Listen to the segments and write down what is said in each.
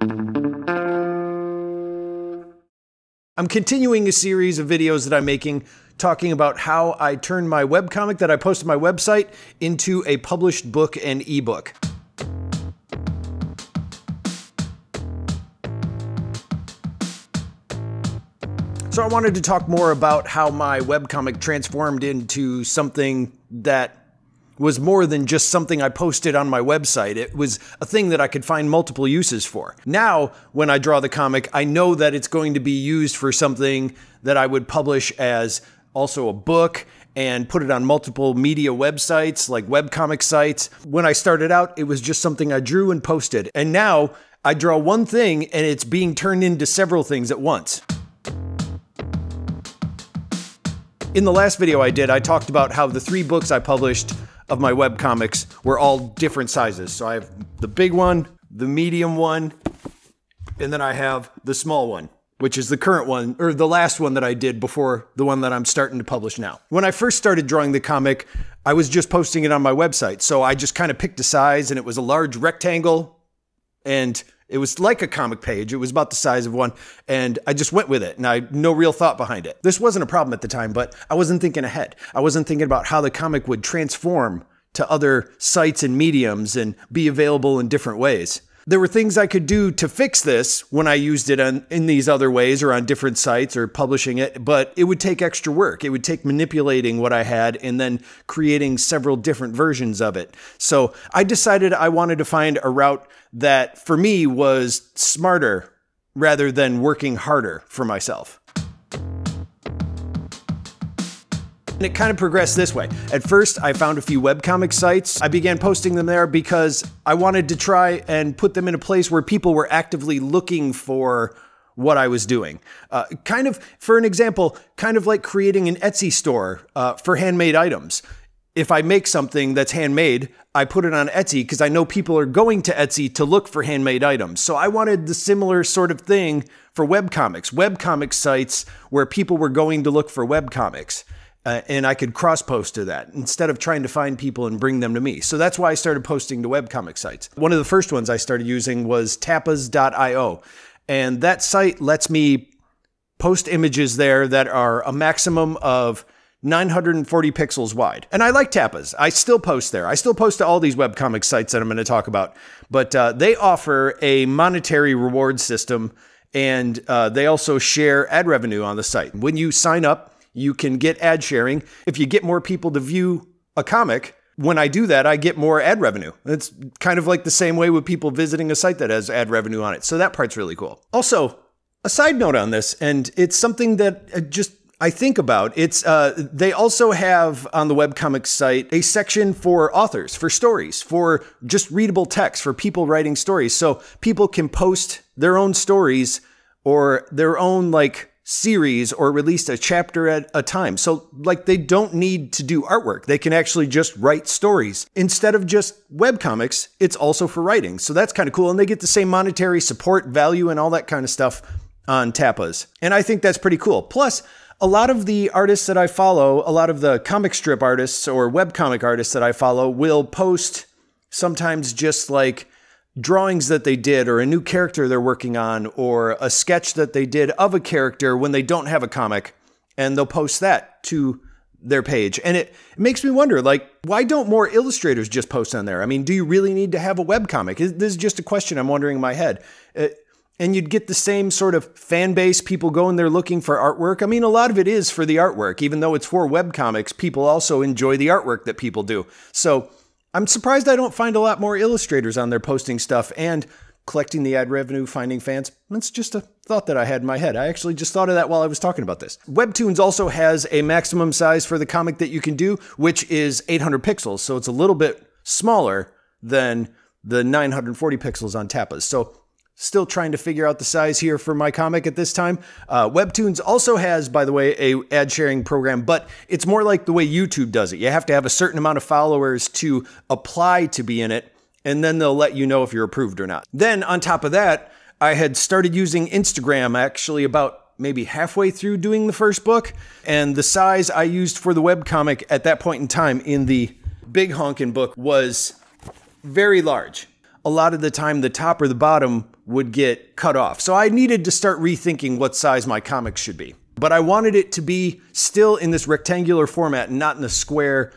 I'm continuing a series of videos that I'm making talking about how I turned my webcomic that I posted my website into a published book and ebook. So I wanted to talk more about how my webcomic transformed into something that was more than just something I posted on my website. It was a thing that I could find multiple uses for. Now, when I draw the comic, I know that it's going to be used for something that I would publish as also a book and put it on multiple media websites like webcomic sites. When I started out, it was just something I drew and posted. And now I draw one thing and it's being turned into several things at once. In the last video I did, I talked about how the three books I published of my web comics were all different sizes. So I have the big one, the medium one, and then I have the small one, which is the current one, or the last one that I did before the one that I'm starting to publish now. When I first started drawing the comic, I was just posting it on my website. So I just kind of picked a size and it was a large rectangle and it was like a comic page. It was about the size of one, and I just went with it, and I no real thought behind it. This wasn't a problem at the time, but I wasn't thinking ahead. I wasn't thinking about how the comic would transform to other sites and mediums and be available in different ways there were things I could do to fix this when I used it on, in these other ways or on different sites or publishing it, but it would take extra work. It would take manipulating what I had and then creating several different versions of it. So I decided I wanted to find a route that for me was smarter rather than working harder for myself. And it kind of progressed this way. At first, I found a few webcomic sites. I began posting them there because I wanted to try and put them in a place where people were actively looking for what I was doing. Uh, kind of, for an example, kind of like creating an Etsy store uh, for handmade items. If I make something that's handmade, I put it on Etsy because I know people are going to Etsy to look for handmade items. So I wanted the similar sort of thing for webcomics, webcomic sites where people were going to look for webcomics uh, and I could cross post to that instead of trying to find people and bring them to me. So that's why I started posting to webcomic sites. One of the first ones I started using was tapas.io. And that site lets me post images there that are a maximum of 940 pixels wide. And I like Tapas. I still post there. I still post to all these webcomic sites that I'm going to talk about. But uh, they offer a monetary reward system and uh, they also share ad revenue on the site. When you sign up, you can get ad sharing. If you get more people to view a comic, when I do that, I get more ad revenue. It's kind of like the same way with people visiting a site that has ad revenue on it. So that part's really cool. Also, a side note on this, and it's something that uh, just I think about. It's uh, they also have on the webcomic site a section for authors, for stories, for just readable text, for people writing stories. So people can post their own stories or their own like series or release a chapter at a time. So, like, they don't need to do artwork. They can actually just write stories. Instead of just web comics, it's also for writing. So, that's kind of cool. And they get the same monetary support value and all that kind of stuff on Tapas. And I think that's pretty cool. Plus, a lot of the artists that I follow, a lot of the comic strip artists or web comic artists that I follow will post sometimes just like drawings that they did or a new character they're working on or a sketch that they did of a character when they don't have a comic and they'll post that to their page. And it, it makes me wonder like why don't more illustrators just post on there? I mean do you really need to have a web comic? This is just a question i'm wondering in my head. Uh, and you'd get the same sort of fan base people going there looking for artwork i mean a lot of it is for the artwork even though it's for web comics people also enjoy the artwork that people do so I'm surprised I don't find a lot more illustrators on there posting stuff and collecting the ad revenue, finding fans. That's just a thought that I had in my head. I actually just thought of that while I was talking about this. Webtoons also has a maximum size for the comic that you can do, which is 800 pixels. So it's a little bit smaller than the 940 pixels on Tapas. So Still trying to figure out the size here for my comic at this time. Uh, Webtoons also has, by the way, a ad sharing program, but it's more like the way YouTube does it. You have to have a certain amount of followers to apply to be in it, and then they'll let you know if you're approved or not. Then on top of that, I had started using Instagram actually about maybe halfway through doing the first book, and the size I used for the webcomic at that point in time in the big honkin' book was very large. A lot of the time the top or the bottom would get cut off. So I needed to start rethinking what size my comics should be. But I wanted it to be still in this rectangular format not in the square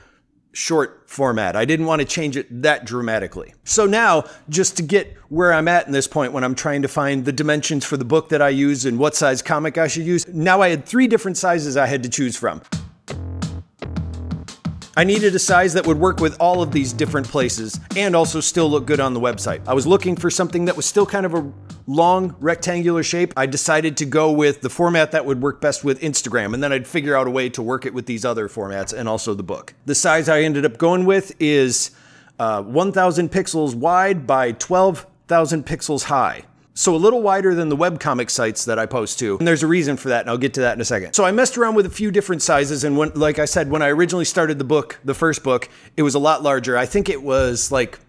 short format. I didn't want to change it that dramatically. So now, just to get where I'm at in this point when I'm trying to find the dimensions for the book that I use and what size comic I should use, now I had three different sizes I had to choose from. I needed a size that would work with all of these different places and also still look good on the website. I was looking for something that was still kind of a long rectangular shape. I decided to go with the format that would work best with Instagram, and then I'd figure out a way to work it with these other formats and also the book. The size I ended up going with is uh, 1000 pixels wide by 12,000 pixels high. So a little wider than the webcomic sites that I post to. And there's a reason for that, and I'll get to that in a second. So I messed around with a few different sizes, and when, like I said, when I originally started the book, the first book, it was a lot larger. I think it was like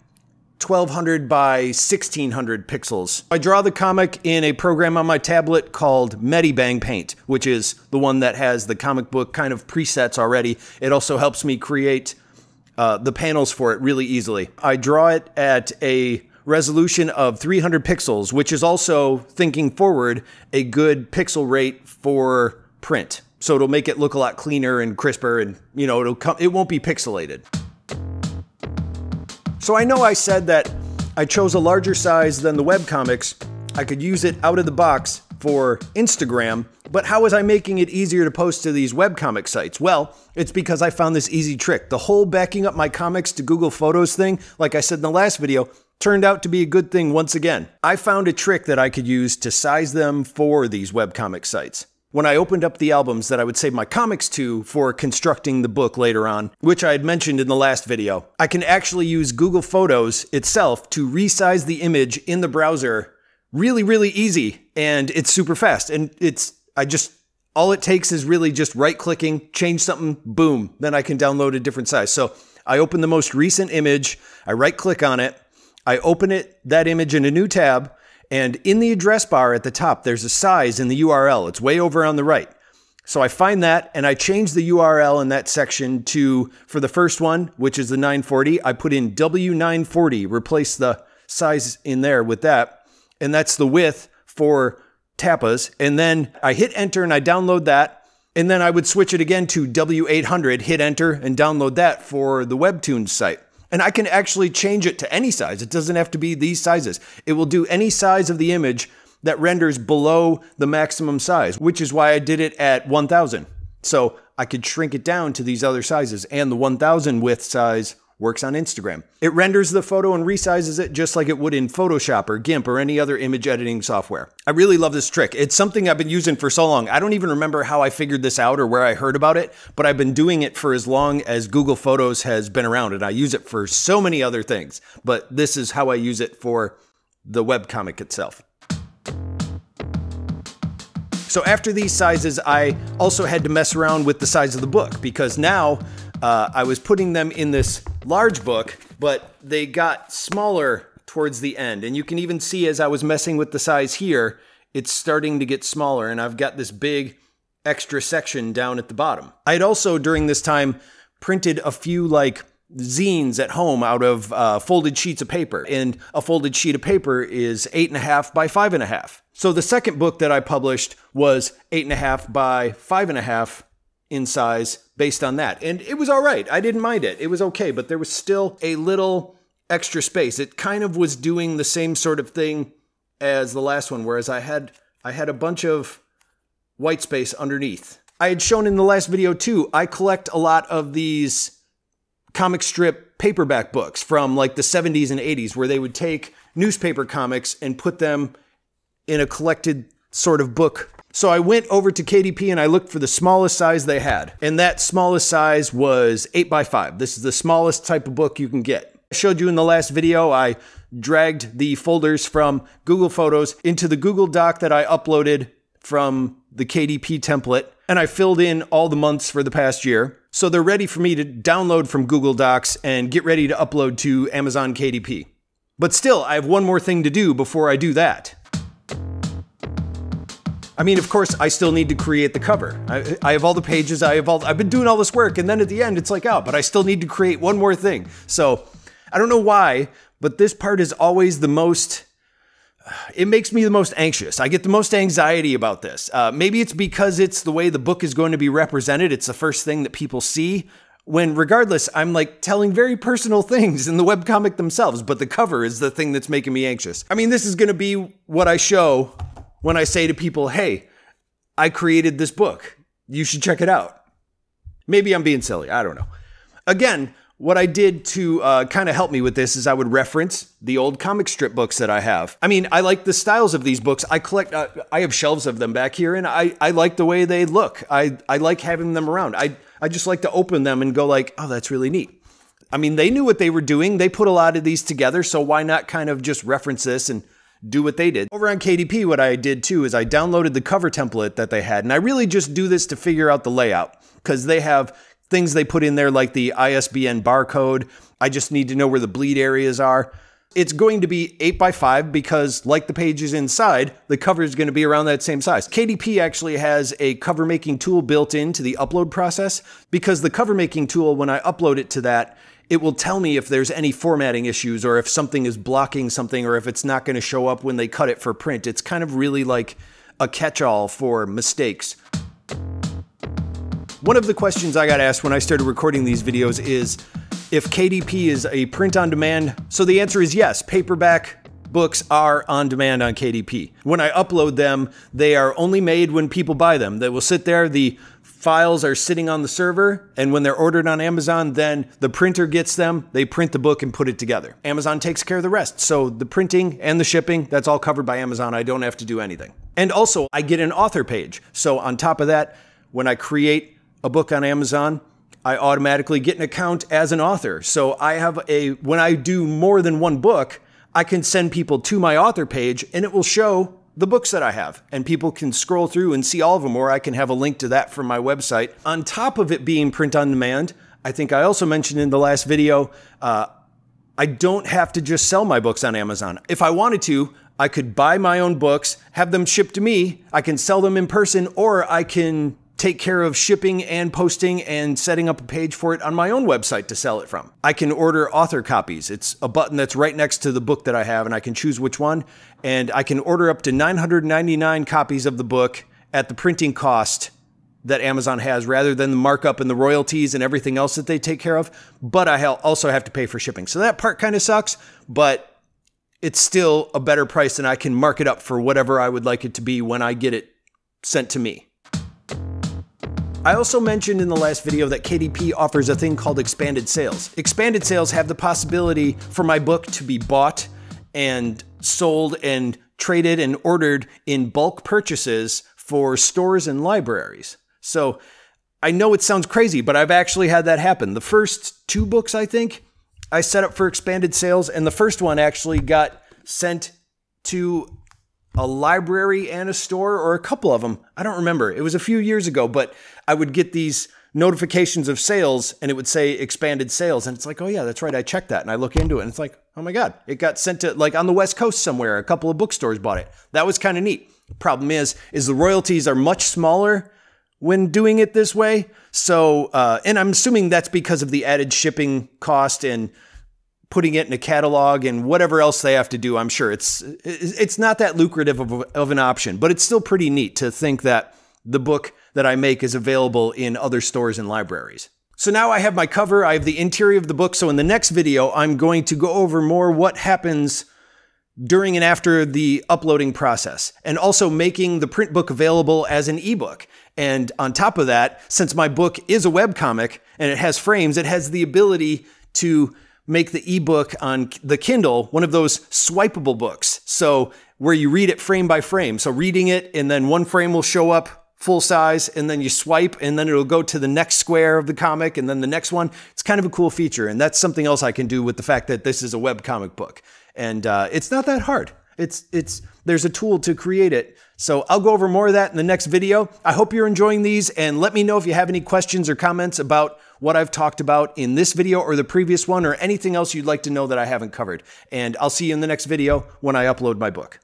1200 by 1600 pixels. I draw the comic in a program on my tablet called Medibang Paint, which is the one that has the comic book kind of presets already. It also helps me create uh, the panels for it really easily. I draw it at a resolution of 300 pixels, which is also, thinking forward, a good pixel rate for print. So it'll make it look a lot cleaner and crisper and, you know, it'll come, it won't be pixelated. So I know I said that I chose a larger size than the webcomics. I could use it out of the box for Instagram, but how was I making it easier to post to these webcomic sites? Well, it's because I found this easy trick. The whole backing up my comics to Google Photos thing, like I said in the last video, turned out to be a good thing once again. I found a trick that I could use to size them for these webcomic sites. When I opened up the albums that I would save my comics to for constructing the book later on, which I had mentioned in the last video, I can actually use Google Photos itself to resize the image in the browser really, really easy. And it's super fast. And it's, I just, all it takes is really just right clicking, change something, boom, then I can download a different size. So I open the most recent image, I right click on it, I open it, that image in a new tab, and in the address bar at the top, there's a size in the URL. It's way over on the right. So I find that and I change the URL in that section to, for the first one, which is the 940, I put in W940, replace the size in there with that. And that's the width for Tapas. And then I hit enter and I download that. And then I would switch it again to W800, hit enter and download that for the Webtoons site. And I can actually change it to any size. It doesn't have to be these sizes. It will do any size of the image that renders below the maximum size, which is why I did it at 1000. So I could shrink it down to these other sizes and the 1000 width size works on Instagram. It renders the photo and resizes it just like it would in Photoshop or GIMP or any other image editing software. I really love this trick. It's something I've been using for so long. I don't even remember how I figured this out or where I heard about it, but I've been doing it for as long as Google Photos has been around and I use it for so many other things. But this is how I use it for the webcomic itself. So after these sizes, I also had to mess around with the size of the book because now uh, I was putting them in this large book, but they got smaller towards the end. And you can even see as I was messing with the size here, it's starting to get smaller. And I've got this big extra section down at the bottom. I had also, during this time, printed a few like zines at home out of uh, folded sheets of paper. And a folded sheet of paper is eight and a half by five and a half. So the second book that I published was eight and a half by five and a half in size based on that. And it was all right. I didn't mind it. It was okay, but there was still a little extra space. It kind of was doing the same sort of thing as the last one, whereas I had I had a bunch of white space underneath. I had shown in the last video too, I collect a lot of these comic strip paperback books from like the 70s and 80s where they would take newspaper comics and put them in a collected sort of book so I went over to KDP and I looked for the smallest size they had. And that smallest size was 8 by 5 This is the smallest type of book you can get. I showed you in the last video, I dragged the folders from Google Photos into the Google Doc that I uploaded from the KDP template. And I filled in all the months for the past year. So they're ready for me to download from Google Docs and get ready to upload to Amazon KDP. But still, I have one more thing to do before I do that. I mean, of course, I still need to create the cover. I, I, have all the pages. I have all. I've been doing all this work, and then at the end, it's like, oh, but I still need to create one more thing. So, I don't know why, but this part is always the most it makes me the most anxious. I get the most anxiety about this. Uh, maybe it's because it's the way the book is going to be represented. It's the first thing that people see. When, regardless, I'm like telling very personal things in the webcomic themselves, but the cover is the thing that's making me anxious. I mean, this is going to be what I show when I say to people, hey, I created this book. You should check it out. Maybe I'm being silly. I don't know. Again, what I did to uh, kind of help me with this is I would reference the old comic strip books that I have. I mean, I like the styles of these books. I collect, uh, I have shelves of them back here, and I, I like the way they look. I, I like having them around. I, I just like to open them and go like, oh, that's really neat. I mean, they knew what they were doing. They put a lot of these together, so why not kind of just reference this and do what they did. Over on KDP, what I did too is I downloaded the cover template that they had, and I really just do this to figure out the layout because they have things they put in there like the ISBN barcode. I just need to know where the bleed areas are. It's going to be 8 by 5 because, like the pages inside, the cover is going to be around that same size. KDP actually has a cover making tool built into the upload process because the cover making tool, when I upload it to that, it will tell me if there's any formatting issues or if something is blocking something or if it's not going to show up when they cut it for print. It's kind of really like a catch all for mistakes. One of the questions I got asked when I started recording these videos is if KDP is a print on demand. So the answer is yes, paperback books are on demand on KDP. When I upload them, they are only made when people buy them. They will sit there, the files are sitting on the server, and when they're ordered on Amazon, then the printer gets them, they print the book and put it together. Amazon takes care of the rest. So the printing and the shipping, that's all covered by Amazon. I don't have to do anything. And also, I get an author page. So on top of that, when I create a book on Amazon, I automatically get an account as an author. So I have a, when I do more than one book, I can send people to my author page and it will show the books that I have. And people can scroll through and see all of them, or I can have a link to that from my website. On top of it being print on demand, I think I also mentioned in the last video, uh, I don't have to just sell my books on Amazon. If I wanted to, I could buy my own books, have them shipped to me, I can sell them in person, or I can take care of shipping and posting and setting up a page for it on my own website to sell it from. I can order author copies. It's a button that's right next to the book that I have, and I can choose which one. And I can order up to 999 copies of the book at the printing cost that Amazon has rather than the markup and the royalties and everything else that they take care of. But I also have to pay for shipping. So that part kind of sucks, but it's still a better price and I can mark it up for whatever I would like it to be when I get it sent to me. I also mentioned in the last video that KDP offers a thing called expanded sales. Expanded sales have the possibility for my book to be bought and sold and traded and ordered in bulk purchases for stores and libraries. So I know it sounds crazy, but I've actually had that happen. The first two books, I think, I set up for expanded sales, and the first one actually got sent to a library and a store or a couple of them. I don't remember. It was a few years ago, but I would get these notifications of sales and it would say expanded sales. And it's like, oh, yeah, that's right. I checked that and I look into it and it's like, oh my God, it got sent to like on the West Coast somewhere. A couple of bookstores bought it. That was kind of neat. Problem is, is the royalties are much smaller when doing it this way. So, uh, and I'm assuming that's because of the added shipping cost and putting it in a catalog and whatever else they have to do. I'm sure it's it's not that lucrative of, of an option, but it's still pretty neat to think that the book that I make is available in other stores and libraries. So now I have my cover, I have the interior of the book. So in the next video, I'm going to go over more what happens during and after the uploading process, and also making the print book available as an ebook. And on top of that, since my book is a webcomic and it has frames, it has the ability to make the ebook on the Kindle one of those swipeable books. So where you read it frame by frame. So reading it and then one frame will show up full size and then you swipe and then it'll go to the next square of the comic and then the next one. It's kind of a cool feature. And that's something else I can do with the fact that this is a web comic book. And uh, it's not that hard. It's it's there's a tool to create it. So I'll go over more of that in the next video. I hope you're enjoying these and let me know if you have any questions or comments about what I've talked about in this video or the previous one or anything else you'd like to know that I haven't covered. And I'll see you in the next video when I upload my book.